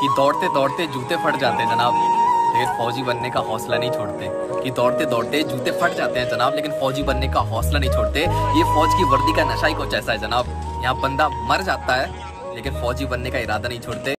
कि दौड़ते दौड़ते जूते फट जाते हैं, जनाब। लेकिन फौजी बनने का हौसला नहीं छोड़ते। कि दौड़ते दौड़ते जूते फट जाते हैं, जनाब। लेकिन फौजी बनने का हौसला नहीं छोड़ते। ये फौज की वर्दी का नशा ही कुछ ऐसा है, जनाब। यहाँ बंदा मर जाता है, लेकिन फौजी बनने का इरादा नहीं छोड़ते।